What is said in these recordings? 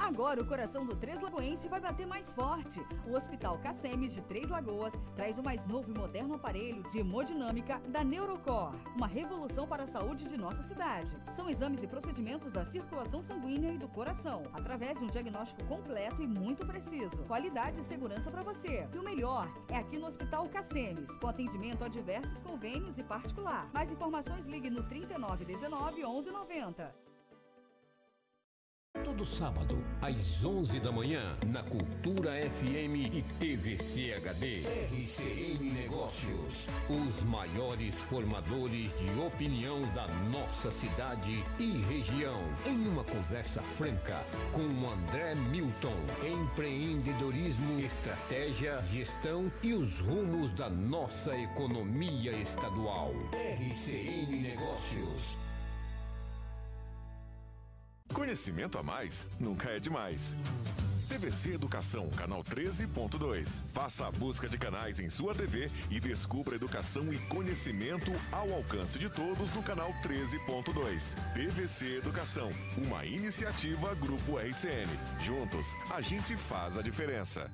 Agora o coração do Três Lagoense vai bater mais forte. O Hospital Cacemes de Três Lagoas traz o mais novo e moderno aparelho de hemodinâmica da Neurocor. Uma revolução para a saúde de nossa cidade. São exames e procedimentos da circulação sanguínea e do coração, através de um diagnóstico completo e muito preciso. Qualidade e segurança para você. E o melhor é aqui no Hospital Cacemes, com atendimento a diversos convênios e particular. Mais informações ligue no 3919 1190. Todo sábado, às 11 da manhã, na Cultura FM e TVC HD. RCN Negócios. Os maiores formadores de opinião da nossa cidade e região. Em uma conversa franca com André Milton. Empreendedorismo, estratégia, gestão e os rumos da nossa economia estadual. RCN Negócios. Conhecimento a mais nunca é demais. TVC Educação, canal 13.2. Faça a busca de canais em sua TV e descubra educação e conhecimento ao alcance de todos no canal 13.2. TVC Educação, uma iniciativa Grupo RCN. Juntos, a gente faz a diferença.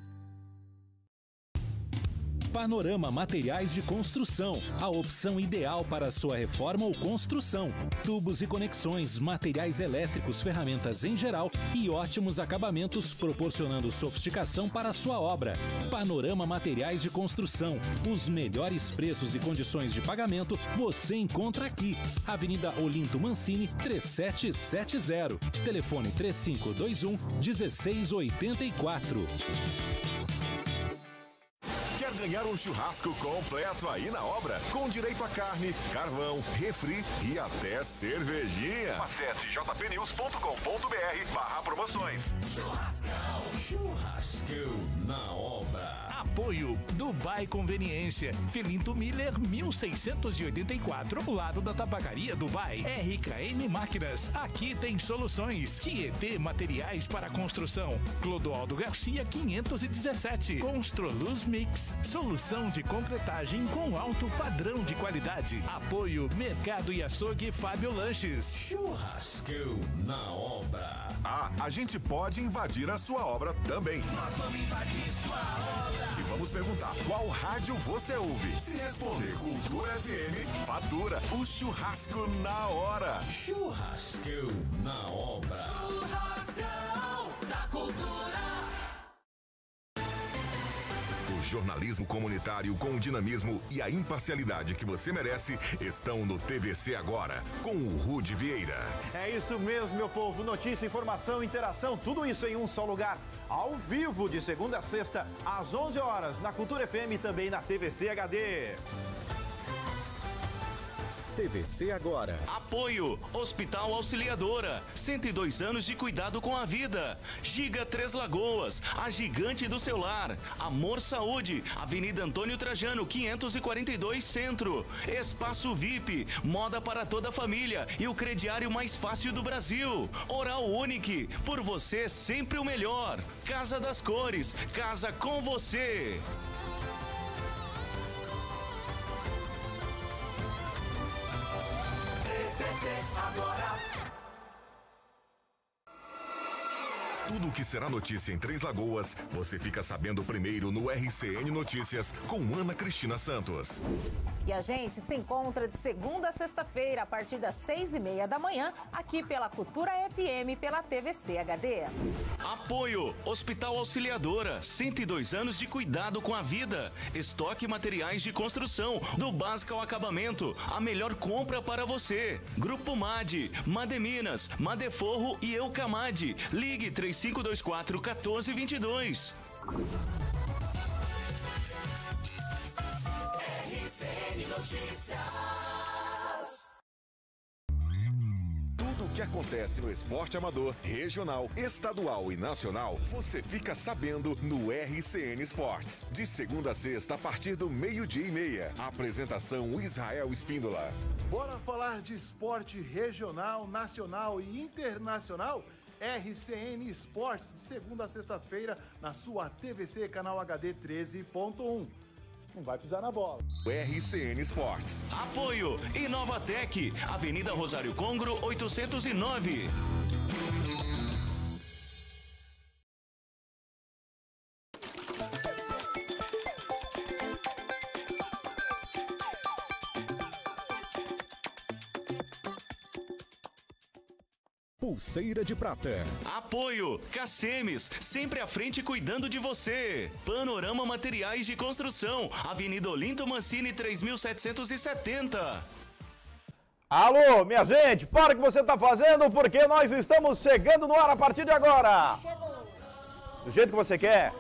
Panorama Materiais de Construção, a opção ideal para sua reforma ou construção. Tubos e conexões, materiais elétricos, ferramentas em geral e ótimos acabamentos, proporcionando sofisticação para sua obra. Panorama Materiais de Construção, os melhores preços e condições de pagamento você encontra aqui. Avenida Olinto Mancini, 3770. Telefone 3521 1684 ganhar um churrasco completo aí na obra, com direito a carne, carvão, refri e até cervejinha. Acesse jpnews.com.br barra promoções. Churrascão, churrascão na obra. Apoio Dubai Conveniência, Filinto Miller 1684, ao lado da tabacaria Dubai. RKM Máquinas, aqui tem soluções. Tietê Materiais para Construção. Clodoaldo Garcia 517. Construluz Mix, solução de concretagem com alto padrão de qualidade. Apoio Mercado e Açougue Fábio Lanches. Churrascão na obra. Ah, a gente pode invadir a sua obra também. Nós vamos invadir sua obra. Vamos perguntar qual rádio você ouve. Se responder Cultura FM, fatura o churrasco na hora. Churrascão na obra. Churrascão da Cultura jornalismo comunitário com o dinamismo e a imparcialidade que você merece estão no TVC Agora, com o Rude Vieira. É isso mesmo, meu povo. Notícia, informação, interação, tudo isso em um só lugar. Ao vivo, de segunda a sexta, às 11 horas, na Cultura FM e também na TVC HD. TVC agora. Apoio Hospital Auxiliadora. 102 anos de cuidado com a vida. Giga Três Lagoas, a gigante do celular. Amor Saúde, Avenida Antônio Trajano, 542 Centro. Espaço VIP, moda para toda a família e o crediário mais fácil do Brasil. Oral Unique, por você sempre o melhor. Casa das Cores, casa com você. Agora. Tudo o que será notícia em Três Lagoas, você fica sabendo primeiro no RCN Notícias com Ana Cristina Santos. E a gente se encontra de segunda a sexta-feira, a partir das seis e meia da manhã, aqui pela Cultura FM, pela TVC HD. Apoio Hospital Auxiliadora, 102 anos de cuidado com a vida. Estoque materiais de construção, do básico ao acabamento. A melhor compra para você. Grupo MAD, Mademinas, Madeforro e Eucamade. Ligue 3524 1422. RCN Notícias. Tudo o que acontece no esporte amador, regional, estadual e nacional, você fica sabendo no RCN Esportes. De segunda a sexta, a partir do meio-dia e meia. Apresentação Israel Espíndola. Bora falar de esporte regional, nacional e internacional? RCN Esportes, de segunda a sexta-feira, na sua TVC Canal HD 13.1. Não vai pisar na bola. RCN Esportes. Apoio Inovatec, Avenida Rosário Congro 809. Pulseira de prata. Apoio Cacemes, sempre à frente cuidando de você. Panorama Materiais de Construção, Avenida Olinto Mancini 3770. Alô, minha gente, para o que você está fazendo, porque nós estamos chegando no ar a partir de agora. Do jeito que você quer.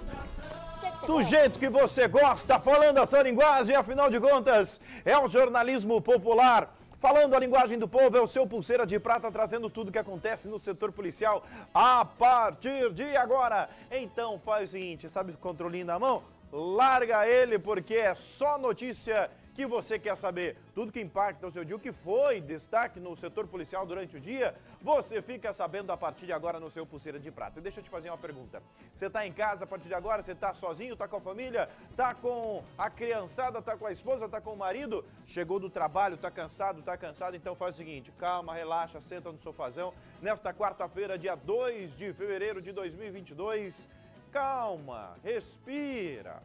Do jeito que você gosta, falando a sua linguagem, afinal de contas, é o jornalismo popular. Falando a linguagem do povo, é o seu Pulseira de Prata trazendo tudo que acontece no setor policial a partir de agora. Então faz o seguinte, sabe o controlinho na mão? Larga ele porque é só notícia que você quer saber. Tudo que impacta o seu dia, o que foi destaque no setor policial durante o dia, você fica sabendo a partir de agora no seu Pulseira de Prata. E deixa eu te fazer uma pergunta. Você está em casa a partir de agora? Você está sozinho? Está com a família? Está com a criançada? Está com a esposa? Está com o marido? Chegou do trabalho? Está cansado? Está cansado? Então faz o seguinte, calma, relaxa, senta no sofazão. Nesta quarta-feira, dia 2 de fevereiro de 2022, calma, respira,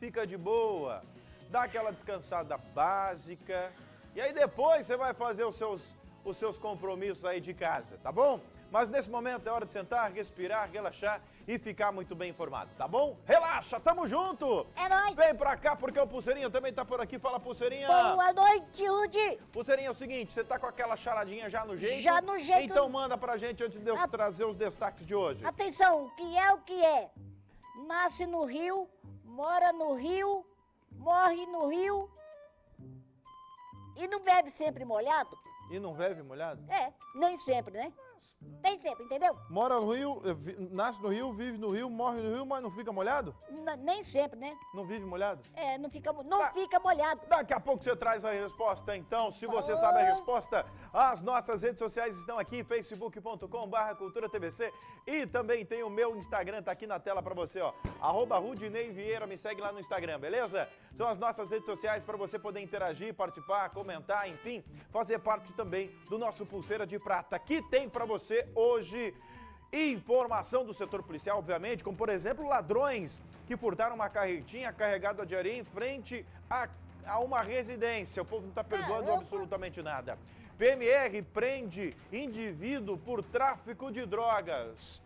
fica de boa dá aquela descansada básica e aí depois você vai fazer os seus, os seus compromissos aí de casa, tá bom? Mas nesse momento é hora de sentar, respirar, relaxar e ficar muito bem informado, tá bom? Relaxa, tamo junto! É nóis! Vem pra cá porque o Pulseirinha também tá por aqui. Fala, Pulseirinha! Boa noite, Rudy! Pulseirinha, é o seguinte, você tá com aquela charadinha já no jeito? Já no jeito. Então manda pra gente antes de eu A... trazer os destaques de hoje. Atenção, o que é o que é? Nasce no Rio, mora no Rio, morre no rio e não bebe sempre molhado? E não bebe molhado? É, nem sempre, né? Nem sempre, entendeu? Mora no Rio, eh, nasce no Rio, vive no Rio, morre no Rio, mas não fica molhado? N nem sempre, né? Não vive molhado? É, não fica, não tá. fica molhado. Daqui a pouco você traz a resposta, então. Se você sabe a resposta, as nossas redes sociais estão aqui, facebook.com barra cultura TVC e também tem o meu Instagram, tá aqui na tela pra você, ó. Arroba Rudinei Vieira, me segue lá no Instagram, beleza? São as nossas redes sociais para você poder interagir, participar, comentar, enfim, fazer parte também do nosso Pulseira de Prata, que tem pra você hoje informação do setor policial, obviamente, como por exemplo ladrões que furtaram uma carretinha carregada de areia em frente a, a uma residência. O povo não está perdoando absolutamente nada. PMR prende indivíduo por tráfico de drogas.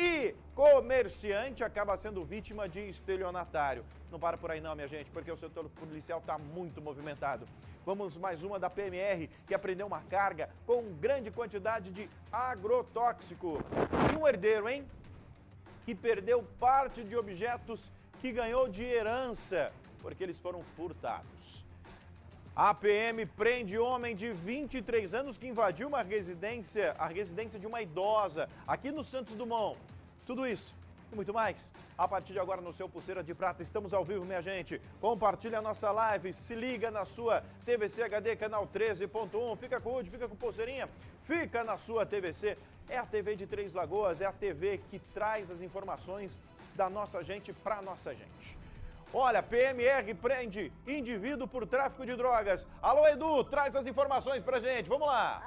E comerciante acaba sendo vítima de estelionatário. Não para por aí não, minha gente, porque o setor policial está muito movimentado. Vamos mais uma da PMR, que apreendeu uma carga com grande quantidade de agrotóxico. E um herdeiro, hein? Que perdeu parte de objetos que ganhou de herança, porque eles foram furtados. A PM prende homem de 23 anos que invadiu uma residência, a residência de uma idosa, aqui no Santos Dumont. Tudo isso e muito mais. A partir de agora no seu Pulseira de Prata, estamos ao vivo, minha gente. Compartilhe a nossa live, se liga na sua TVC HD, canal 13.1. Fica com o Udi, fica com Pulseirinha, fica na sua TVC. É a TV de Três Lagoas, é a TV que traz as informações da nossa gente para nossa gente. Olha, PMR prende indivíduo por tráfico de drogas. Alô, Edu, traz as informações pra gente. Vamos lá.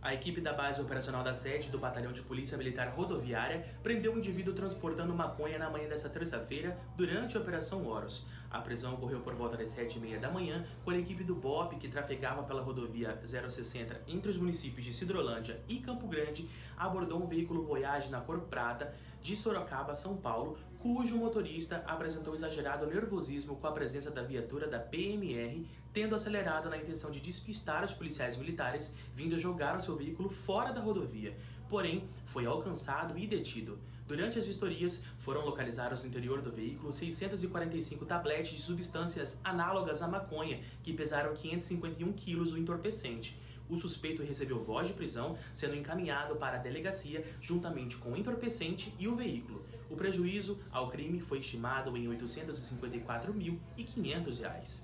A equipe da base operacional da sede do Batalhão de Polícia Militar Rodoviária prendeu um indivíduo transportando maconha na manhã desta terça-feira durante a Operação Horus. A prisão ocorreu por volta das 7h30 da manhã, quando a equipe do BOP, que trafegava pela rodovia 060 entre os municípios de Cidrolândia e Campo Grande, abordou um veículo Voyage na cor prata de Sorocaba a São Paulo, cujo motorista apresentou exagerado nervosismo com a presença da viatura da PMR, tendo acelerado na intenção de despistar os policiais militares vindo jogar o seu veículo fora da rodovia. Porém, foi alcançado e detido. Durante as vistorias, foram localizados no interior do veículo 645 tabletes de substâncias análogas à maconha, que pesaram 551 quilos do entorpecente. O suspeito recebeu voz de prisão, sendo encaminhado para a delegacia juntamente com o entorpecente e o veículo. O prejuízo ao crime foi estimado em R$ 854.500.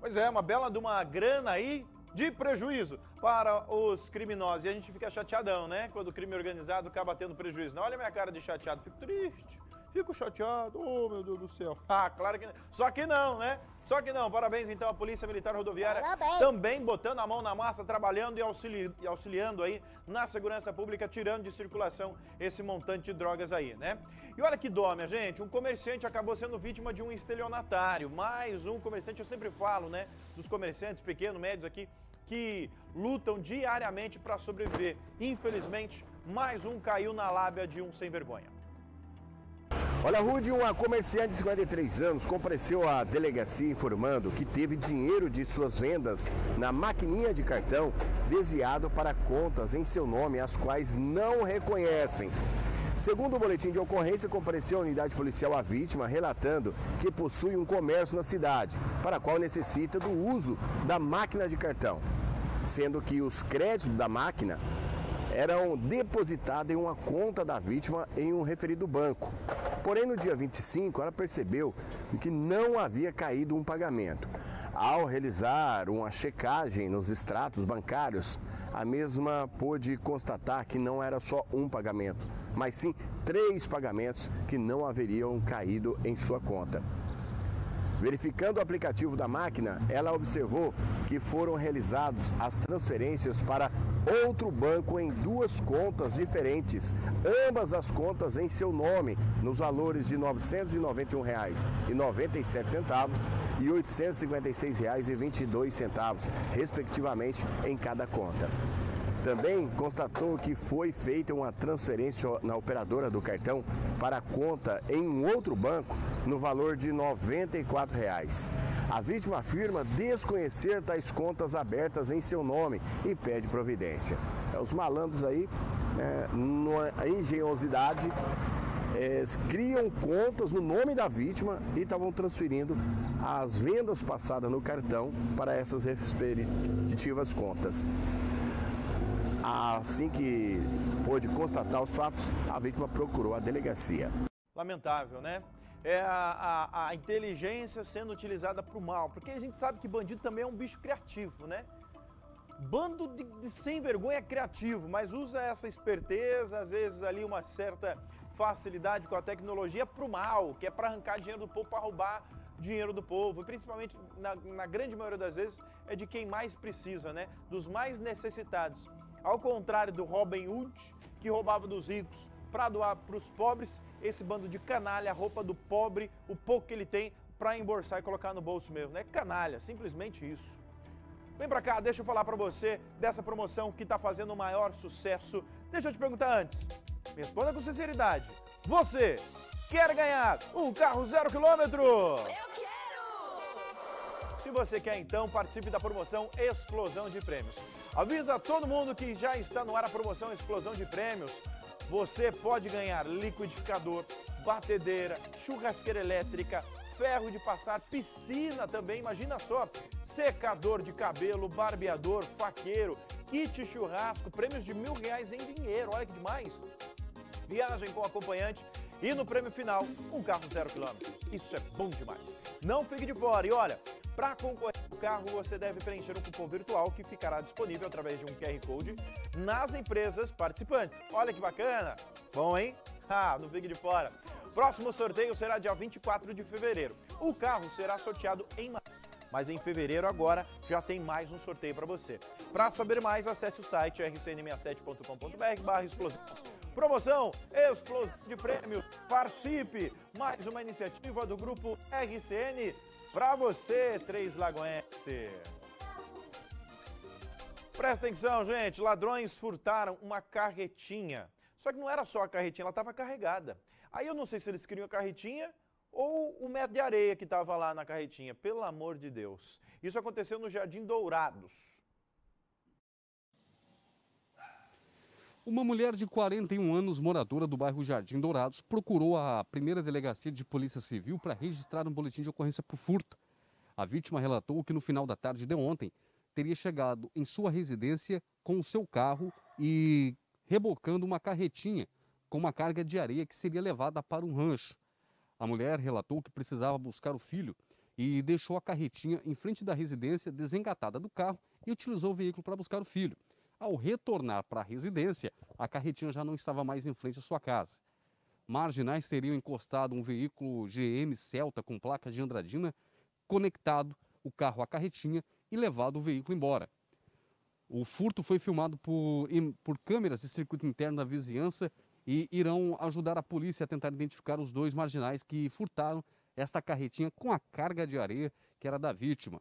Pois é, uma bela de uma grana aí de prejuízo para os criminosos. E a gente fica chateadão, né? Quando o crime organizado acaba tendo prejuízo. Não, olha a minha cara de chateado, fico triste. Fico chateado, oh meu Deus do céu. Ah, claro que não. Só que não, né? Só que não. Parabéns então à Polícia Militar Rodoviária. Parabéns. Também botando a mão na massa, trabalhando e, auxili e auxiliando aí na segurança pública, tirando de circulação esse montante de drogas aí, né? E olha que dó, minha gente. Um comerciante acabou sendo vítima de um estelionatário. Mais um comerciante, eu sempre falo, né? Dos comerciantes pequenos, médios aqui que lutam diariamente para sobreviver. Infelizmente, mais um caiu na lábia de um sem vergonha. Olha, Rude, uma comerciante de 53 anos compareceu à delegacia informando que teve dinheiro de suas vendas na maquininha de cartão desviado para contas em seu nome, as quais não reconhecem. Segundo o boletim de ocorrência, compareceu a unidade policial a vítima, relatando que possui um comércio na cidade, para qual necessita do uso da máquina de cartão, sendo que os créditos da máquina eram depositados em uma conta da vítima em um referido banco. Porém, no dia 25, ela percebeu que não havia caído um pagamento. Ao realizar uma checagem nos extratos bancários, a mesma pôde constatar que não era só um pagamento, mas sim três pagamentos que não haveriam caído em sua conta. Verificando o aplicativo da máquina, ela observou que foram realizadas as transferências para outro banco em duas contas diferentes, ambas as contas em seu nome, nos valores de R$ 991,97 e R$ 856,22, respectivamente, em cada conta. Também constatou que foi feita uma transferência na operadora do cartão para conta em um outro banco no valor de 94 reais. A vítima afirma desconhecer tais contas abertas em seu nome e pede providência. É, os malandros aí, é, na engenhosidade, é, criam contas no nome da vítima e estavam transferindo as vendas passadas no cartão para essas respectivas contas. Assim que pôde constatar os fatos, a vítima procurou a delegacia. Lamentável, né? É a, a, a inteligência sendo utilizada para o mal, porque a gente sabe que bandido também é um bicho criativo, né? Bando de, de sem vergonha criativo, mas usa essa esperteza, às vezes ali uma certa facilidade com a tecnologia para o mal, que é para arrancar dinheiro do povo, para roubar dinheiro do povo, principalmente na, na grande maioria das vezes é de quem mais precisa, né? Dos mais necessitados. Ao contrário do Robin Hood, que roubava dos ricos para doar para os pobres, esse bando de canalha, a roupa do pobre, o pouco que ele tem para embolsar e colocar no bolso mesmo. É canalha, simplesmente isso. Vem para cá, deixa eu falar para você dessa promoção que está fazendo o maior sucesso. Deixa eu te perguntar antes. Responda com sinceridade. Você quer ganhar um carro zero quilômetro? Eu se você quer, então, participe da promoção Explosão de Prêmios. Avisa todo mundo que já está no ar a promoção Explosão de Prêmios. Você pode ganhar liquidificador, batedeira, churrasqueira elétrica, ferro de passar, piscina também, imagina só, secador de cabelo, barbeador, faqueiro, kit churrasco, prêmios de mil reais em dinheiro, olha que demais. Viagem com acompanhante e no prêmio final, um carro zero quilômetro. Isso é bom demais. Não fique de fora e olha, para concorrer carro, você deve preencher um cupom virtual que ficará disponível através de um QR Code nas empresas participantes. Olha que bacana! Bom, hein? Ah, não fique de fora. Próximo sorteio será dia 24 de fevereiro. O carro será sorteado em março. Mas em fevereiro agora já tem mais um sorteio para você. Para saber mais, acesse o site rcn67.com.br explosão. Promoção Explosão de Prêmio. Participe! Mais uma iniciativa do grupo RCN para você, Três Lagoense. Presta atenção, gente. Ladrões furtaram uma carretinha. Só que não era só a carretinha, ela estava carregada. Aí eu não sei se eles queriam a carretinha ou o metro de areia que estava lá na carretinha. Pelo amor de Deus. Isso aconteceu no Jardim Dourados. Uma mulher de 41 anos, moradora do bairro Jardim Dourados, procurou a primeira delegacia de polícia civil para registrar um boletim de ocorrência por furto. A vítima relatou que no final da tarde de ontem teria chegado em sua residência com o seu carro e rebocando uma carretinha com uma carga de areia que seria levada para um rancho. A mulher relatou que precisava buscar o filho e deixou a carretinha em frente da residência desengatada do carro e utilizou o veículo para buscar o filho. Ao retornar para a residência, a carretinha já não estava mais em frente à sua casa. Marginais teriam encostado um veículo GM Celta com placa de Andradina, conectado o carro à carretinha e levado o veículo embora. O furto foi filmado por, por câmeras de circuito interno da vizinhança e irão ajudar a polícia a tentar identificar os dois marginais que furtaram esta carretinha com a carga de areia que era da vítima.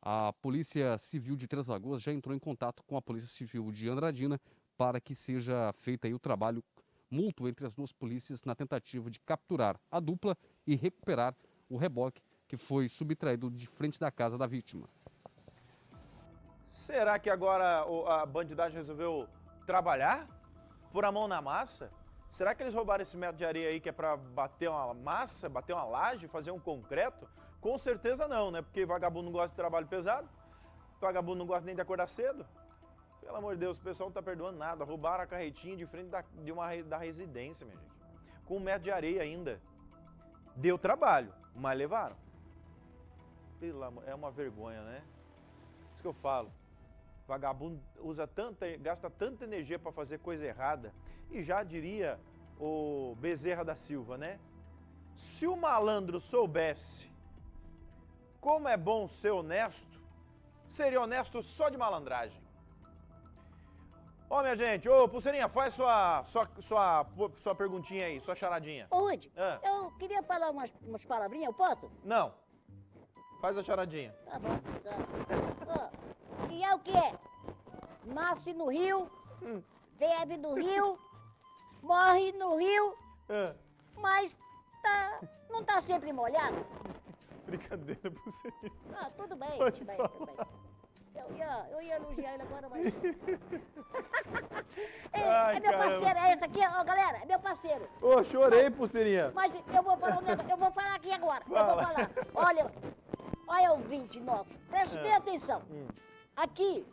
A Polícia Civil de Três Lagoas já entrou em contato com a Polícia Civil de Andradina para que seja feito aí o trabalho mútuo entre as duas polícias na tentativa de capturar a dupla e recuperar o reboque que foi subtraído de frente da casa da vítima. Será que agora a bandidagem resolveu trabalhar? Por a mão na massa? Será que eles roubaram esse metro de areia aí que é pra bater uma massa, bater uma laje, fazer um concreto? Com certeza não, né? Porque vagabundo não gosta de trabalho pesado, vagabundo não gosta nem de acordar cedo. Pelo amor de Deus, o pessoal não tá perdoando nada. Roubaram a carretinha de frente da, de uma, da residência, minha gente. Com um metro de areia ainda. Deu trabalho, mas levaram. Pelo amor, é uma vergonha, né? Isso que eu falo. Vagabundo usa tanta, gasta tanta energia para fazer coisa errada. E já diria o Bezerra da Silva, né? Se o malandro soubesse como é bom ser honesto, seria honesto só de malandragem. Ô, minha gente, ô, Pulseirinha, faz sua, sua, sua, sua perguntinha aí, sua charadinha. Ô, Rude, Ah. eu queria falar umas, umas palavrinhas, eu posso? Não. Faz a charadinha. Tá bom. Tá. Ó, e é o que? Nasce no Rio, vive no Rio, morre no Rio, Ah, mas tá, não tá sempre molhado. Brincadeira, Pulseirinha. Ah, tudo bem, Pode tudo bem, falar. tudo bem. Eu ia, eu ia elogiar ele agora, mas... é, Ai, é meu caramba. parceiro, é esse aqui, ó, galera, é meu parceiro. Ô, chorei, Pulseirinha. Mas eu vou falar um negócio, eu vou falar aqui agora. Eu Fala. vou falar. Olha, olha ouvinte nosso, preste É. atenção. Hum. Aqui,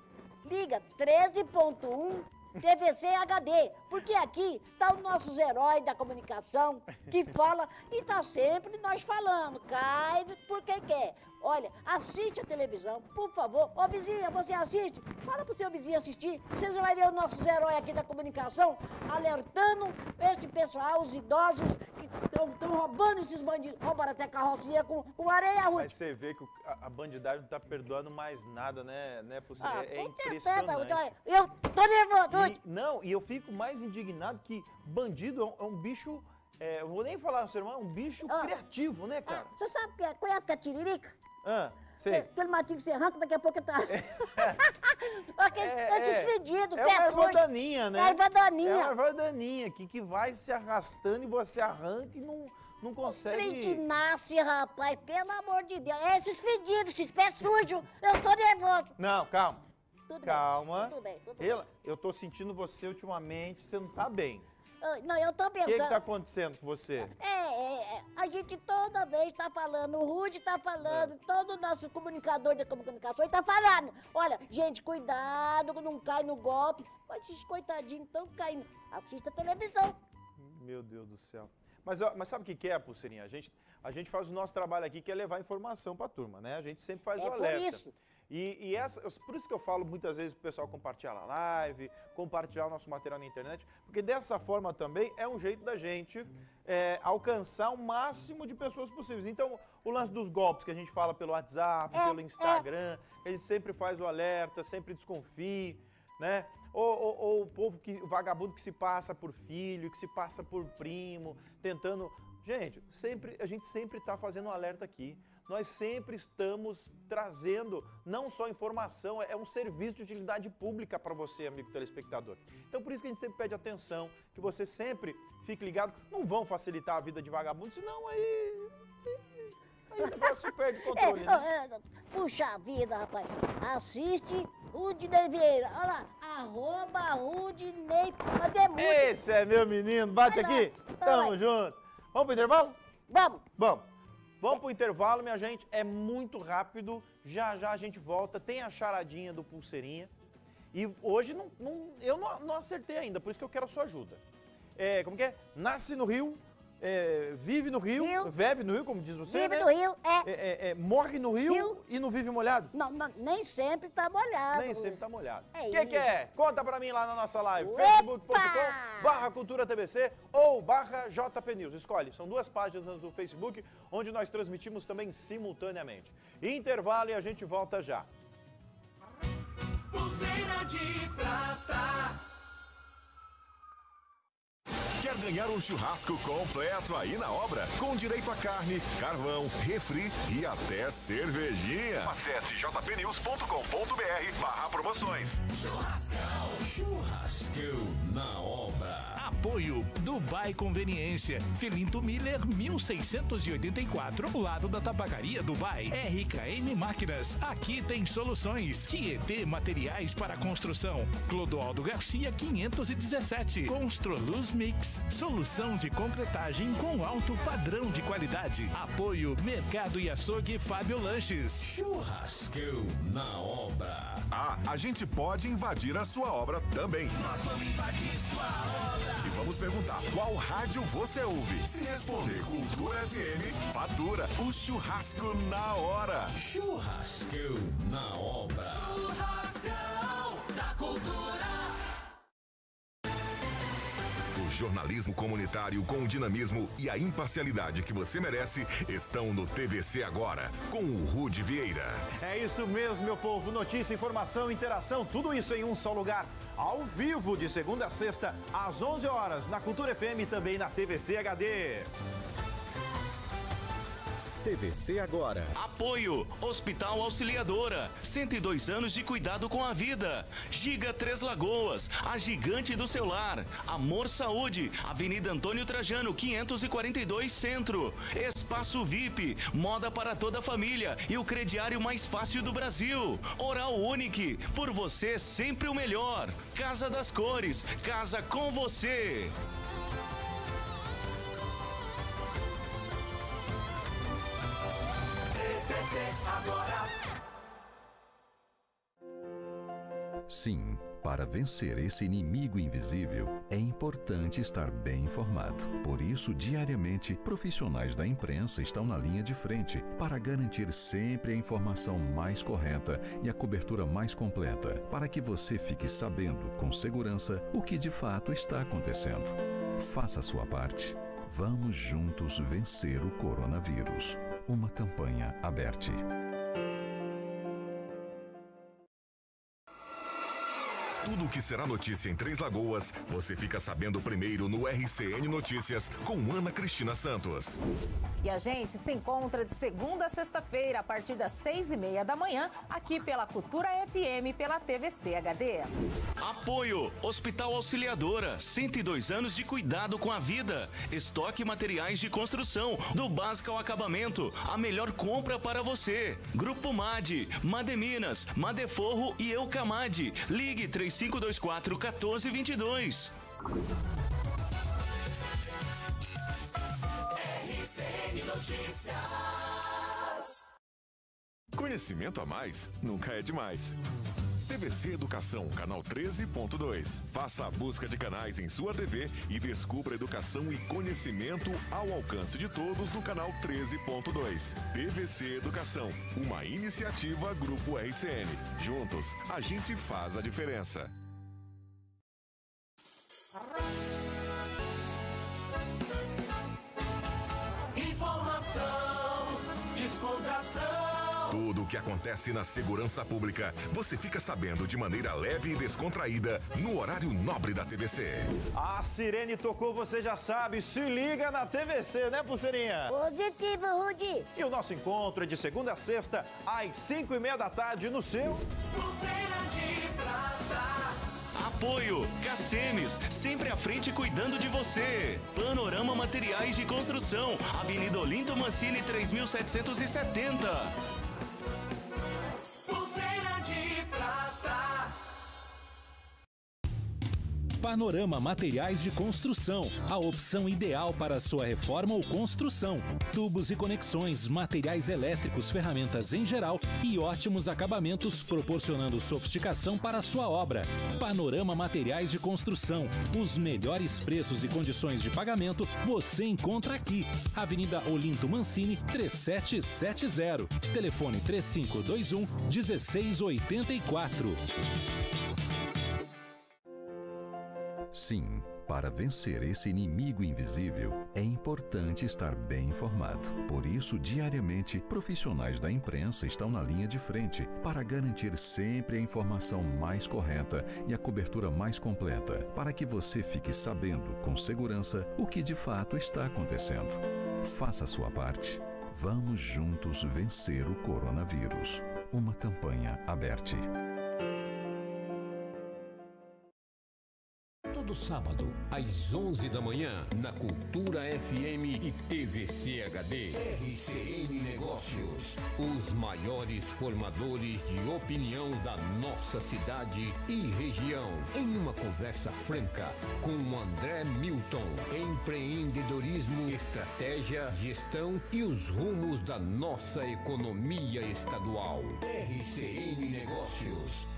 liga 13.1 TVC HD, porque aqui tá os nossos heróis da comunicação que fala e tá sempre nós falando, cai porque quer. Olha, assiste a televisão, por favor. Ô vizinha, você assiste? Fala pro seu vizinho assistir. Vocês vão ver os nossos heróis aqui da comunicação alertando esse pessoal, os idosos, que estão roubando esses bandidos. Roubaram até carrocinha com, com areia, Ruth. Mas você vê que o- a, a bandidagem não tá perdoando mais nada, né, né? Ah, é, é impressionante. certeza, Eu tô nervoso, Ruth. E, não, e eu fico mais indignado que bandido é um, é um bicho, é, eu vou nem falar ser humano, é um bicho Ah. criativo, né, cara? Você sabe o que é? Conhece a tiririca? Ah, sei. Aquele matinho que você arranca, daqui a pouco tá. Aquele É, é, é. desfedido, É uma sujo. daninha, né? É erva daninha. É uma erva daninha que, que vai se arrastando e você arranca e não, não Trem que consegue... nasce, rapaz, pelo amor de Deus. É esses fedidos, esses pés sujos. Eu tô nervoso. Não, calma. Tudo bem, calma. tudo bem, tudo bem. Eu tô sentindo você ultimamente, você não tá bem. Ah, Não, eu tô O que que pensando. tá acontecendo com você? É, é, é, a gente toda vez tá falando, o Rude tá falando, É. todo o nosso comunicador de comunicações tá falando. Olha, gente, cuidado, não cai no golpe. Mas esses coitadinhos estão caindo. Assista a televisão. Meu Deus do céu. Mas, mas sabe o que que é, Pulseirinha? A gente, a gente faz o nosso trabalho aqui, que é levar informação pra turma, né? A gente sempre faz É o por alerta. isso. E, e essa, por isso que eu falo muitas vezes pro pessoal compartilhar a live, compartilhar o nosso material na internet, porque dessa forma também é um jeito da gente é, alcançar o máximo de pessoas possíveis. Então, o lance dos golpes que a gente fala pelo WhatsApp, É, pelo Instagram, a gente sempre faz o alerta, sempre desconfie, né? Ou, ou- ou o povo que, o vagabundo que se passa por filho, que se passa por primo, tentando. Gente, sempre, a gente sempre está fazendo um alerta aqui. Nós sempre estamos trazendo não só informação, é um serviço de utilidade pública para você, amigo telespectador. Então por isso que a gente sempre pede atenção, que você sempre fique ligado. Não vão facilitar a vida de vagabundo, senão aí. Aí o negócio perde o controle, É, né? é, puxa vida, rapaz. Assiste Rudinei Vieira. Olha lá, arroba Rudinei. Muito? Esse é meu menino, bate Vai lá, aqui. vai Tamo lá. junto. Vamos pro intervalo? Vamos. Vamos. Vamos pro intervalo, minha gente. É muito rápido. Já já a gente volta. Tem a charadinha do Pulseirinha. E hoje não, não- eu não, não acertei ainda, por isso que eu quero a sua ajuda. É, como que é? Nasce no Rio, é, vive no Rio, vive no Rio, como diz você, Vive né? no Rio, é. É, é, morre no Rio, e não vive molhado? Não, não, nem sempre tá molhado. Nem sempre tá molhado. É O que, que isso. é? Conta pra mim lá na nossa live. Facebook.com barra cultura TBC ou barra JP News. Escolhe. São duas páginas do Facebook onde nós transmitimos também simultaneamente. Intervalo e a gente volta já. Pulseira de prata. Quer ganhar um churrasco completo aí na obra? Com direito a carne, carvão, refri e até cervejinha. Acesse jpnews.com.br barra promoções. Churrascão. Churrascão na obra. Apoio Dubai Conveniência, Felinto Miller 1684, lado da Tabacaria Dubai. RKM Máquinas, aqui tem soluções. Tietê Materiais para Construção. Clodoaldo Garcia 517. Construluz Mix, solução de concretagem com alto padrão de qualidade. Apoio Mercado e Açougue Fábio Lanches. Churrascão na obra. Ah, a gente pode invadir a sua obra também. Nós vamos invadir sua obra. Vamos perguntar qual rádio você ouve. Se responder Cultura FM, fatura o churrasco na hora. Churrascão na obra. Churrascão da cultura. Jornalismo comunitário com o dinamismo e a imparcialidade que você merece estão no TVC agora, com o Rude Vieira. É isso mesmo, meu povo. Notícia, informação, interação, tudo isso em um só lugar. Ao vivo, de segunda a sexta, às 11 horas, na Cultura FM e também na TVC HD. TVC agora. Apoio Hospital Auxiliadora. 102 anos de cuidado com a vida. Giga Três Lagoas, a gigante do celular. Amor Saúde, Avenida Antônio Trajano, 542 Centro. Espaço VIP, moda para toda a família e o crediário mais fácil do Brasil. Oral Unique, por você sempre o melhor. Casa das Cores, casa com você. Sim, para vencer esse inimigo invisível, é importante estar bem informado. Por isso, diariamente, profissionais da imprensa estão na linha de frente para garantir sempre a informação mais correta e a cobertura mais completa, para que você fique sabendo com segurança o que de fato está acontecendo. Faça a sua parte. Vamos juntos vencer o coronavírus. Uma campanha aberta. Tudo o que será notícia em Três Lagoas, você fica sabendo primeiro no RCN Notícias com Ana Cristina Santos. E a gente se encontra de segunda a sexta-feira, a partir das seis e meia da manhã, aqui pela Cultura FM, pela TVC HD. Apoio Hospital Auxiliadora, 102 anos de cuidado com a vida. Estoque materiais de construção, do básico ao acabamento, a melhor compra para você. Grupo MAD, Mademinas, Madeforro e Eucamade. Ligue 3524 1422. RCN Notícias. Conhecimento a mais nunca é demais. TVC Educação, canal 13.2. Faça a busca de canais em sua TV e descubra educação e conhecimento ao alcance de todos no canal 13.2. TVC Educação, uma iniciativa Grupo RCN. Juntos, a gente faz a diferença. Tudo o que acontece na segurança pública, você fica sabendo de maneira leve e descontraída no horário nobre da TVC. A sirene tocou, você já sabe. Se liga na TVC, né, Pulseirinha? Positivo, Rudy. E o nosso encontro é de segunda a sexta, às 5 e meia da tarde, no seu. Pulseira de prata. Apoio Cacemes, sempre à frente cuidando de você. Panorama Materiais de Construção, Avenida Olinto Mancini 3770. Panorama Materiais de Construção, a opção ideal para sua reforma ou construção. Tubos e conexões, materiais elétricos, ferramentas em geral e ótimos acabamentos, proporcionando sofisticação para sua obra. Panorama Materiais de Construção, os melhores preços e condições de pagamento você encontra aqui. Avenida Olinto Mancini, 3770. Telefone 3521 1684. Sim, Para vencer esse inimigo invisível, é importante estar bem informado. Por isso, diariamente, profissionais da imprensa estão na linha de frente para garantir sempre a informação mais correta e a cobertura mais completa, para que você fique sabendo com segurança o que de fato está acontecendo. Faça a sua parte. Vamos juntos vencer o coronavírus. Uma campanha aberta. Todo sábado, às 11 da manhã, na Cultura FM e TVC HD. RCN Negócios. Os maiores formadores de opinião da nossa cidade e região. Em uma conversa franca com André Milton. Empreendedorismo, estratégia, gestão e os rumos da nossa economia estadual. RCN Negócios.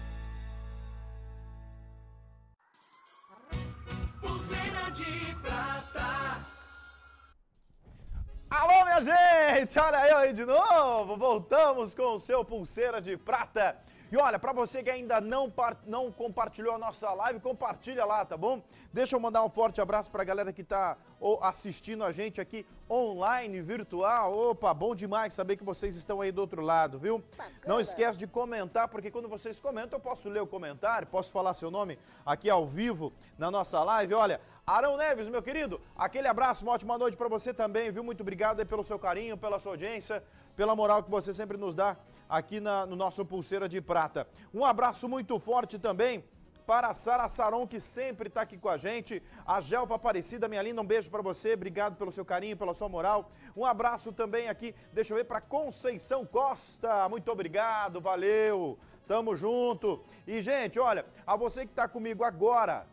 Gente! Olha eu aí de novo! Voltamos com o seu Pulseira de Prata. E olha, para você que ainda não, não compartilhou a nossa live, compartilha lá, tá bom? Deixa eu mandar um forte abraço pra galera que tá ó, assistindo a gente aqui online, virtual. Opa, bom demais saber que vocês estão aí do outro lado, viu? Não esquece de comentar, porque quando vocês comentam, eu posso ler o comentário, posso falar seu nome aqui ao vivo na nossa live. Olha, Arão Neves, meu querido, aquele abraço, uma ótima noite pra você também, viu? Muito obrigado aí pelo seu carinho, pela sua audiência, pela moral que você sempre nos dá aqui na- no nosso Pulseira de Prata. Um abraço muito forte também para a Sara Saron, que sempre está aqui com a gente. A Gelva Aparecida, minha linda, um beijo para você. Obrigado pelo seu carinho, pela sua moral. Um abraço também aqui, deixa eu ver, para Conceição Costa. Muito obrigado, valeu. Tamo junto. E, gente, olha, a você que está comigo agora,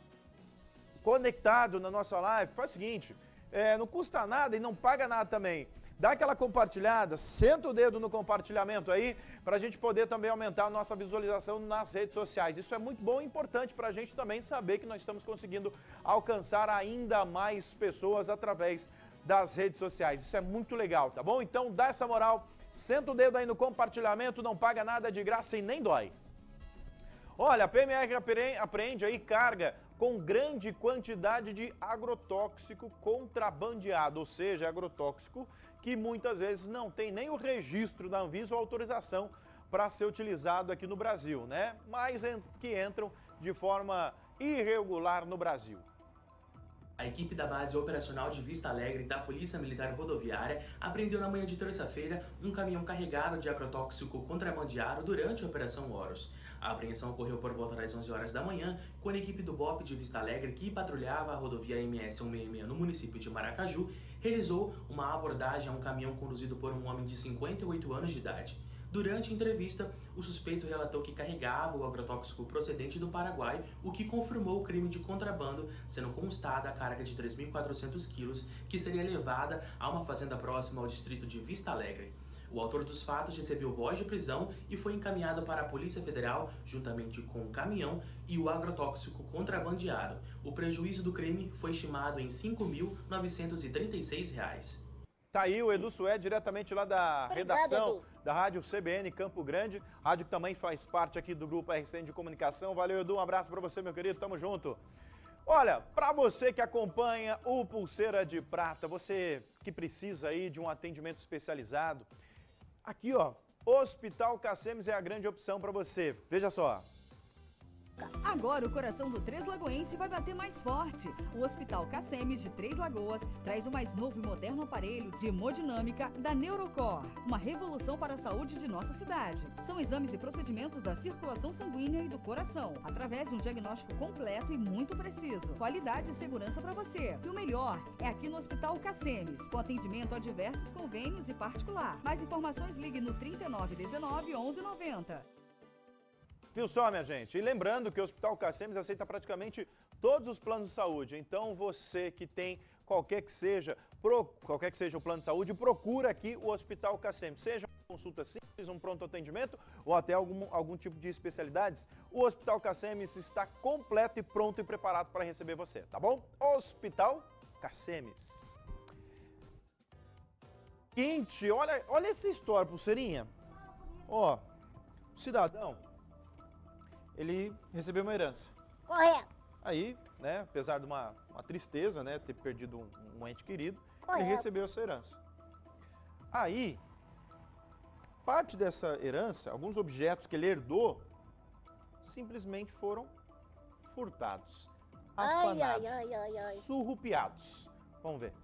conectado na nossa live, faz o seguinte, é, não custa nada e não paga nada também. Dá aquela compartilhada, senta o dedo no compartilhamento aí, para a gente poder também aumentar a nossa visualização nas redes sociais. Isso é muito bom e importante para a gente também saber que nós estamos conseguindo alcançar ainda mais pessoas através das redes sociais. Isso é muito legal, tá bom? Então dá essa moral, senta o dedo aí no compartilhamento, não paga nada de graça e nem dói. Olha, a PMR apre- apreende aí carga com grande quantidade de agrotóxico contrabandeado, ou seja, agrotóxico que muitas vezes não tem nem o registro da Anvisa ou autorização para ser utilizado aqui no Brasil, né? Mas que entram de forma irregular no Brasil. A equipe da base operacional de Vista Alegre da Polícia Militar Rodoviária apreendeu na manhã de terça-feira um caminhão carregado de agrotóxico contrabandeado durante a Operação Horus. A apreensão ocorreu por volta das 11 horas da manhã, quando a equipe do BOP de Vista Alegre, que patrulhava a rodovia MS 166 no município de Maracaju, realizou uma abordagem a um caminhão conduzido por um homem de 58 anos de idade. Durante a entrevista, o suspeito relatou que carregava o agrotóxico procedente do Paraguai, o que confirmou o crime de contrabando, sendo constada a carga de 3.400 quilos, que seria levada a uma fazenda próxima ao distrito de Vista Alegre. O autor dos fatos recebeu voz de prisão e foi encaminhado para a Polícia Federal, juntamente com o caminhão e o agrotóxico contrabandeado. O prejuízo do crime foi estimado em 5.936 reais. Tá aí o Edu Sué, diretamente lá da Obrigada, redação Edu. da Rádio CBN Campo Grande, rádio que também faz parte aqui do grupo RCN de Comunicação. Valeu, Edu, um abraço para você, meu querido, tamo junto. Olha, para você que acompanha o Pulseira de Prata, você que precisa aí de um atendimento especializado, aqui ó, Hospital Cacemes é a grande opção para você. Veja só. Agora o coração do Três Lagoense vai bater mais forte. O Hospital Cacemes de Três Lagoas traz o mais novo e moderno aparelho de hemodinâmica da Neurocor, uma revolução para a saúde de nossa cidade. São exames e procedimentos da circulação sanguínea e do coração, através de um diagnóstico completo e muito preciso. Qualidade e segurança para você. E o melhor é aqui no Hospital Cacemes, com atendimento a diversos convênios e particular. Mais informações ligue no 3919 1190. Viu só, minha gente? E lembrando que o Hospital Cacemes aceita praticamente todos os planos de saúde. Então, você que tem qualquer que seja, pro- qualquer que seja o plano de saúde, procura aqui o Hospital Cacemes. Seja uma consulta simples, um pronto atendimento ou até algum, algum tipo de especialidades, o Hospital Cacemes está completo e pronto e preparado para receber você, tá bom? Hospital Cacemes. Seguinte, olha, olha essa história, pulseirinha. Ó, cidadão ele recebeu uma herança. Correto. Aí, né, apesar de uma, uma tristeza, né, ter perdido um, um ente querido, Correto. ele recebeu essa herança. Aí, parte dessa herança, alguns objetos que ele herdou, simplesmente foram furtados, afanados, ai, ai, ai. surrupiados. Vamos ver.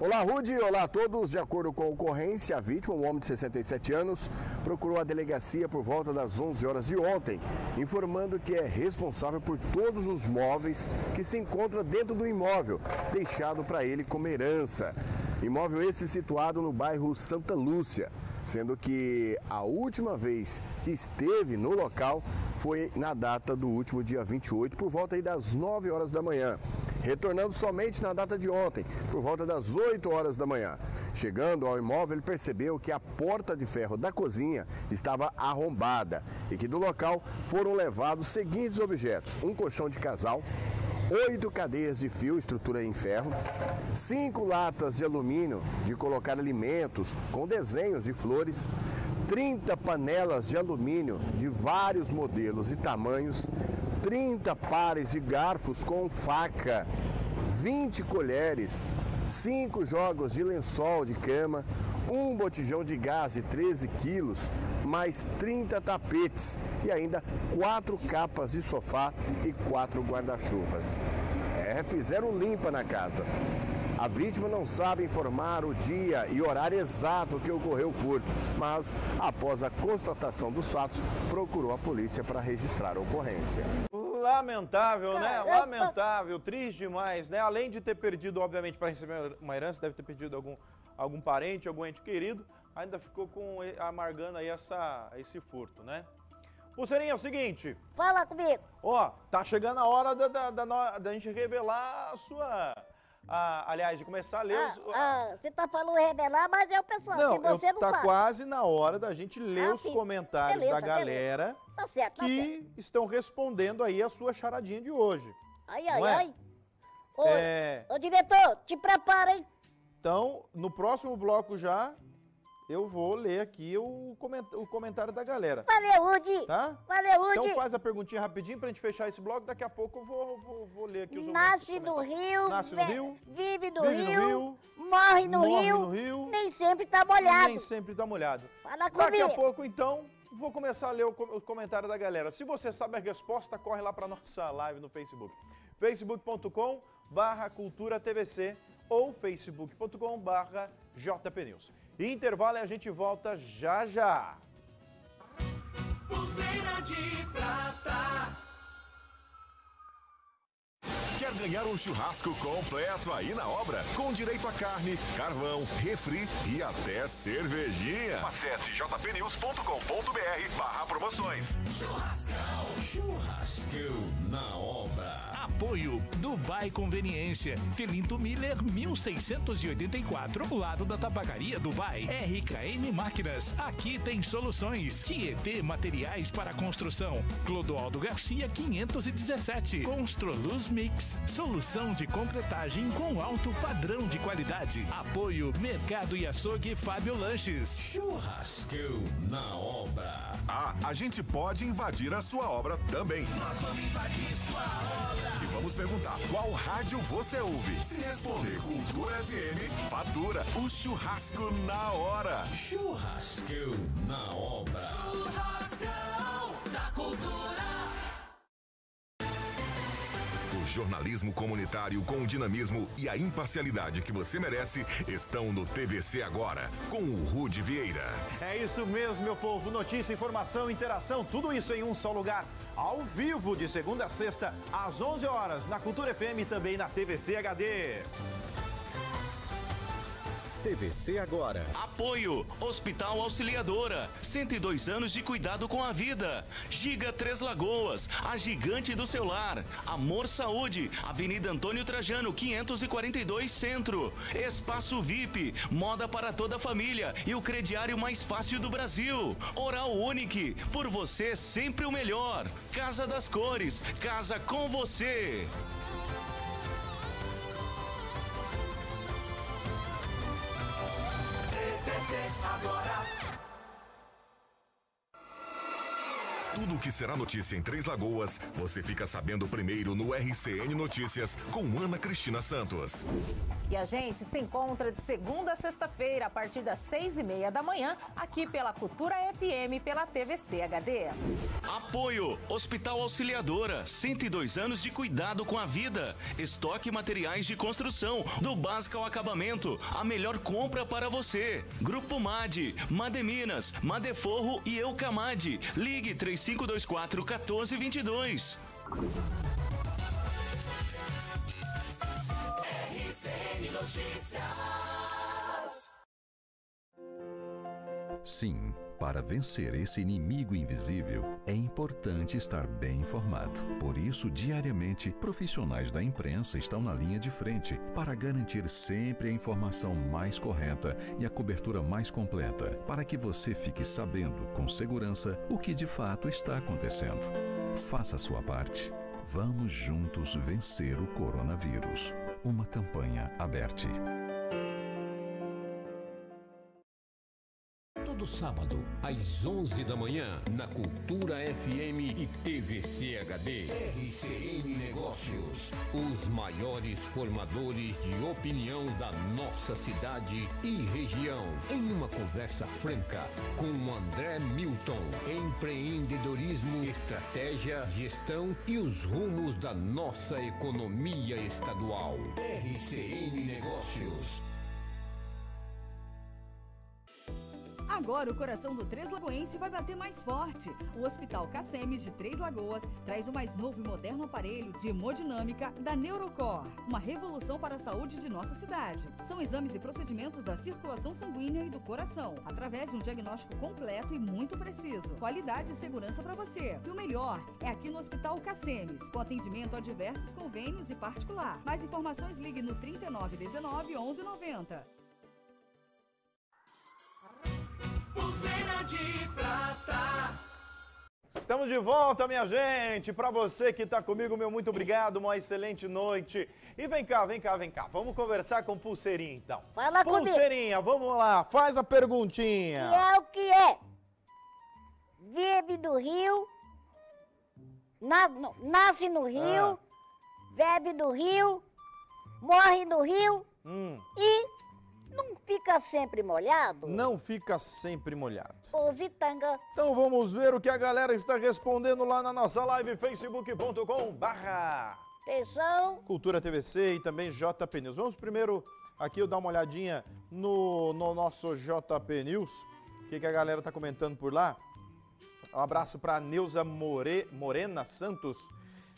Olá, Rude. Olá a todos. De acordo com a ocorrência, a vítima, um homem de 67 anos, procurou a delegacia por volta das 11 horas de ontem, informando que é responsável por todos os móveis que se encontram dentro do imóvel, deixado para ele como herança. Imóvel esse situado no bairro Santa Lúcia, sendo que a última vez que esteve no local foi na data do último dia 28, por volta das 9 horas da manhã retornando somente na data de ontem, por volta das 8 horas da manhã. Chegando ao imóvel, ele percebeu que a porta de ferro da cozinha estava arrombada e que do local foram levados os seguintes objetos: um colchão de casal, oito cadeias de fio, estrutura em ferro, cinco latas de alumínio de colocar alimentos com desenhos de flores, 30 panelas de alumínio de vários modelos e tamanhos, 30 pares de garfos com faca, 20 colheres, 5 jogos de lençol de cama, um botijão de gás de 13 quilos, mais 30 tapetes e ainda quatro capas de sofá e quatro guarda-chuvas. É, fizeram limpa na casa. A vítima não sabe informar o dia e horário exato que ocorreu o furto, mas após a constatação dos fatos, procurou a polícia para registrar a ocorrência. Lamentável, né? Lamentável, triste demais, né? Além de ter perdido, obviamente, para receber uma herança, deve ter perdido algum, algum parente, algum ente querido, ainda ficou com amargando aí essa, esse furto, né? Pulseirinha, é o seguinte. Fala comigo. Ó, tá chegando a hora da, da, da, da gente revelar a sua. a- aliás, de começar a ler os. Ah, ah, você tá falando revelar, mas é o pessoal, Não, que você eu, não tá sabe. quase na hora da gente ler Ah, os sim. comentários Beleza, da galera beleza. Tá certo, tá certo. que estão respondendo aí a sua charadinha de hoje. Ai, ai, é? ai. Ô, É. ô, diretor, te prepara, hein? Então, no próximo bloco já, eu vou ler aqui o, coment- o comentário da galera. Valeu, Rudy. Tá? Valeu, Rudy. Então faz a perguntinha rapidinho pra gente fechar esse bloco. Daqui a pouco eu vou, vou, vou ler aqui os Nasce no Rio, Nasce no ve- Rio, vive no vive no Rio, Rio, morre no morre Rio, no Rio, nem sempre tá molhado. nem sempre tá molhado. Fala Daqui a comigo. pouco, então, vou começar a ler o, com- o comentário da galera. Se você sabe a resposta, corre lá para nossa live no Facebook. facebook.com barra cultura TVC ou facebook.com barra jpnews. Intervalo e a gente volta já já. Pulseira de prata. Quer ganhar um churrasco completo aí na obra? Com direito a carne, carvão, refri e até cervejinha. Acesse jpnews.com.br barra promoções. Churrascão, churrascão na obra. Apoio Dubai Conveniência, Filinto Miller 1684, lado da tabacaria Dubai. RKM Máquinas, aqui tem soluções. Tietê Materiais para Construção. Clodoaldo Garcia 517. Construluz Mix, solução de concretagem com alto padrão de qualidade. Apoio Mercado e Açougue Fábio Lanches. Churrascão na obra. Ah, a gente pode invadir a sua obra também. Nós vamos invadir sua obra. Vamos perguntar qual rádio você ouve. Se responder Cultura FM, fatura o churrasco na hora. Churrascão na obra. Churrascão da cultura. Jornalismo comunitário com o dinamismo e a imparcialidade que você merece estão no TVC Agora, com o Rude Vieira. É isso mesmo, meu povo. Notícia, informação, interação, tudo isso em um só lugar. Ao vivo, de segunda a sexta, às 11 horas, na Cultura FM e também na TVC HD. TVC Agora. Apoio Hospital Auxiliadora. 102 anos de cuidado com a vida. Giga Três Lagoas, a gigante do seu lar. Amor Saúde, Avenida Antônio Trajano, 542 Centro. Espaço VIP, moda para toda a família e o crediário mais fácil do Brasil. Oral Unique, por você sempre o melhor. Casa das Cores, casa com você. TVC agora. Tudo o que será notícia em Três Lagoas, você fica sabendo primeiro no RCN Notícias com Ana Cristina Santos. E a gente se encontra de segunda a sexta-feira, a partir das seis e meia da manhã, aqui pela Cultura FM, pela TVC HD. Apoio Hospital Auxiliadora, 102 anos de cuidado com a vida. Estoque materiais de construção, do básico ao acabamento. A melhor compra para você. Grupo MAD, Mademinas, Madeforro e Eucamade. Ligue 3524 1422. RCN Notícias. Sim, para vencer esse inimigo invisível, é importante estar bem informado. Por isso, diariamente, profissionais da imprensa estão na linha de frente para garantir sempre a informação mais correta e a cobertura mais completa, para que você fique sabendo com segurança o que de fato está acontecendo. Faça a sua parte. Vamos juntos vencer o coronavírus. Uma campanha aberta. Todo sábado, às 11 da manhã, na Cultura FM e TVC HD. RCN Negócios. Os maiores formadores de opinião da nossa cidade e região. Em uma conversa franca com André Milton. Empreendedorismo, estratégia, gestão e os rumos da nossa economia estadual. RCN Negócios. Agora o coração do Três Lagoense vai bater mais forte. O Hospital Cacemes de Três Lagoas traz o mais novo e moderno aparelho de hemodinâmica da Neurocor. Uma revolução para a saúde de nossa cidade. São exames e procedimentos da circulação sanguínea e do coração, através de um diagnóstico completo e muito preciso. Qualidade e segurança para você. E o melhor é aqui no Hospital Cacemes, com atendimento a diversos convênios e particular. Mais informações ligue no 3919 1190. Pulseira de prata. Estamos de volta, minha gente. Para você que está comigo, meu muito obrigado, uma excelente noite. E vem cá, vem cá, vem cá. Vamos conversar com Pulseirinha, então. Fala comigo. Pulseirinha, vamos lá, faz a Que perguntinha. é o que é? Vive no Rio, na- no- nasce no Rio, vive no Rio, morre no Rio Hum, e não fica sempre molhado? não fica sempre molhado. Ô, Vitanga, Então vamos ver o que a galera está respondendo lá na nossa live facebook.com barra atenção. Cultura TVC e também JP News. Vamos primeiro aqui eu dar uma olhadinha no, no nosso JP News. O que, que a galera tá comentando por lá? Um abraço para Neuza More, Morena Santos.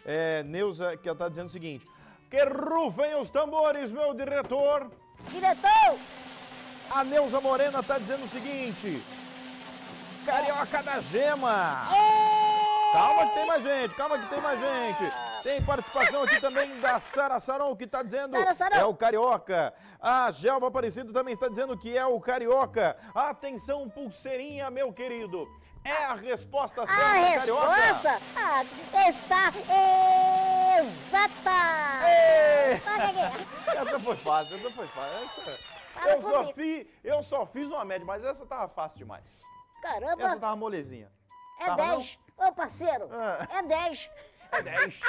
É, Neuza, que ela tá dizendo o seguinte: Que rufem os tambores, meu diretor! Diretor! A Neuza Morena tá dizendo o seguinte: Carioca da Gema! Calma que tem mais gente, calma que tem mais gente. Tem participação aqui também da Sara Saron, que está dizendo Sara Saron. é o Carioca. A Gelva Aparecido também está dizendo que é o Carioca. Atenção, pulseirinha, meu querido. É a resposta certa, A Carioca. resposta ah, está exata! Essa foi fácil, essa foi fácil. Essa... Fala Eu, só comigo. fi, eu só fiz uma média, mas essa tava fácil demais. Caramba, Essa tava molezinha. é tava não? 10. Ô, parceiro, Ah. é 10. É 10.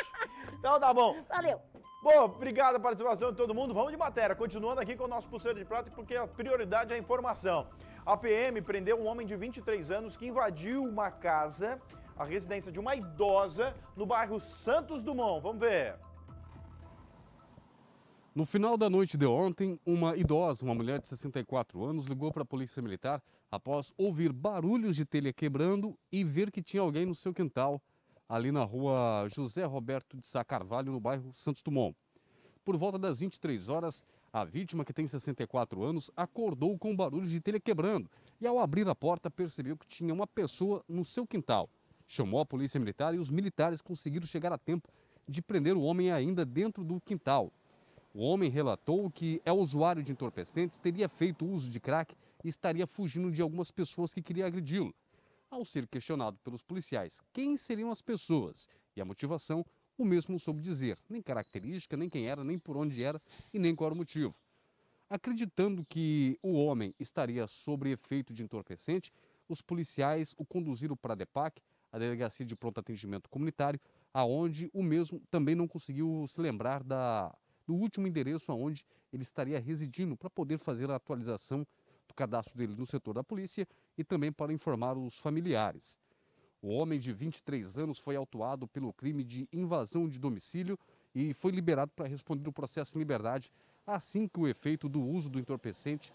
Então tá bom. Valeu. Bom, obrigado a participação de todo mundo. Vamos de matéria. Continuando aqui com o nosso pulseiro de prata, porque a prioridade é a informação. A PM prendeu um homem de 23 anos que invadiu uma casa, a residência de uma idosa, no bairro Santos Dumont. Vamos ver. No final da noite de ontem, uma idosa, uma mulher de 64 anos, ligou para a Polícia Militar após ouvir barulhos de telha quebrando e ver que tinha alguém no seu quintal, ali na rua José Roberto de Sá Carvalho, no bairro Santos Dumont. Por volta das 23 horas, a vítima, que tem 64 anos, acordou com barulhos de telha quebrando e, ao abrir a porta, percebeu que tinha uma pessoa no seu quintal. Chamou a Polícia Militar e os militares conseguiram chegar a tempo de prender o homem ainda dentro do quintal. O homem relatou que é usuário de entorpecentes, teria feito uso de crack e estaria fugindo de algumas pessoas que queriam agredi-lo. Ao ser questionado pelos policiais quem seriam as pessoas e a motivação, o mesmo não soube dizer, nem característica, nem quem era, nem por onde era e nem qual era o motivo. Acreditando que o homem estaria sob efeito de entorpecente, os policiais o conduziram para a DEPAC, a delegacia de pronto atendimento comunitário, aonde o mesmo também não conseguiu se lembrar da, do último endereço aonde ele estaria residindo para poder fazer a atualização do cadastro dele no setor da polícia e também para informar os familiares. O homem de 23 anos foi autuado pelo crime de invasão de domicílio e foi liberado para responder o processo em liberdade assim que o efeito do uso do entorpecente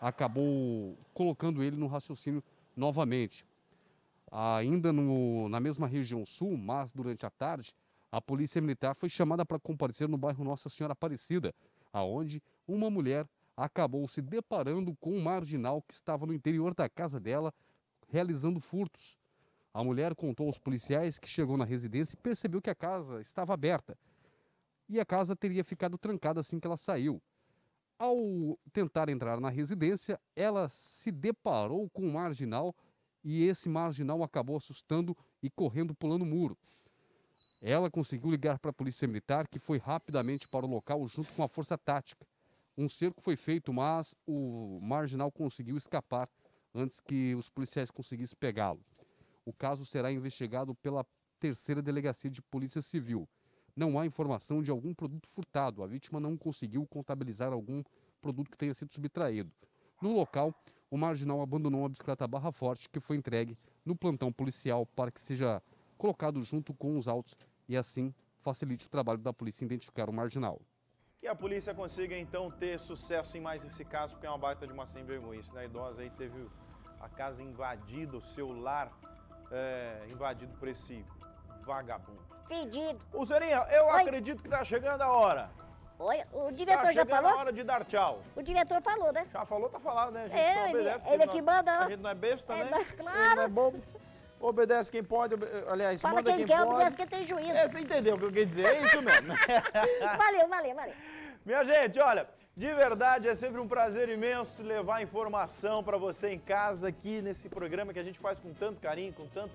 acabou colocando ele no raciocínio novamente. Ainda no, na mesma região sul, mas durante a tarde, a polícia militar foi chamada para comparecer no bairro Nossa Senhora Aparecida, aonde uma mulher acabou se deparando com um marginal que estava no interior da casa dela realizando furtos. A mulher contou aos policiais que chegou na residência e percebeu que a casa estava aberta e a casa teria ficado trancada assim que ela saiu. Ao tentar entrar na residência, ela se deparou com um marginal e esse marginal acabou assustando e correndo pulando o muro. Ela conseguiu ligar para a polícia militar, que foi rapidamente para o local junto com a força tática. Um cerco foi feito, mas o marginal conseguiu escapar antes que os policiais conseguissem pegá-lo. O caso será investigado pela terceira delegacia de polícia civil. Não há informação de algum produto furtado. A vítima não conseguiu contabilizar algum produto que tenha sido subtraído. No local, o marginal abandonou a bicicleta Barra Forte, que foi entregue no plantão policial para que seja colocado junto com os autos e assim facilite o trabalho da polícia identificar o marginal. Que a polícia consiga então ter sucesso em mais esse caso, porque é uma baita de uma sem vergonha. Né? A idosa aí teve a casa invadida, o seu lar é, invadido por esse vagabundo. Pedido. Pulseirinha, eu Oi. acredito que tá chegando a hora. Oi, o diretor tá já falou? a hora de dar tchau. O diretor falou, né? Já falou, tá falado, né? A gente é, só obedece. Ele, ele que manda. A gente não é besta, é, né? Claro. Ele não é bobo. Obedece quem pode, aliás, Fala manda quem, quem, quer, pode. obedece quem tem juízo. É, você entendeu o que eu quis dizer, é isso mesmo. valeu, valeu, valeu. Minha gente, olha, de verdade é sempre um prazer imenso levar informação para você em casa aqui nesse programa que a gente faz com tanto carinho, com tanto,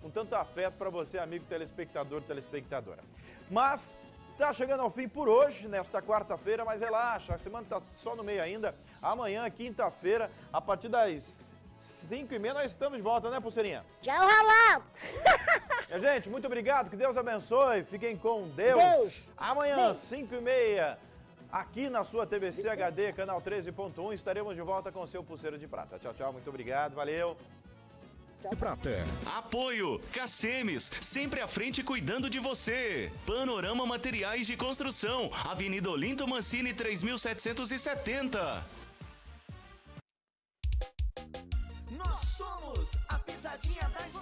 com tanto afeto para você, amigo telespectador, telespectadora. Mas Tá chegando ao fim por hoje, nesta quarta-feira, mas relaxa, a semana tá só no meio ainda. Amanhã, quinta-feira, a partir das 5 e meia, nós estamos de volta, né, Pulseirinha? Tchau, ralado! Minha gente, muito obrigado, que Deus abençoe, fiquem com Deus. Deus. Amanhã, 5 e meia, aqui na sua TVC HD, canal 13.1, estaremos de volta com o seu Pulseiro de Prata. Tchau, tchau, muito obrigado, valeu. Prata. Apoio Cacemes, sempre à frente cuidando de você. Panorama Materiais de Construção, Avenida Olinto Mancini 3770. Nós somos a pisadinha das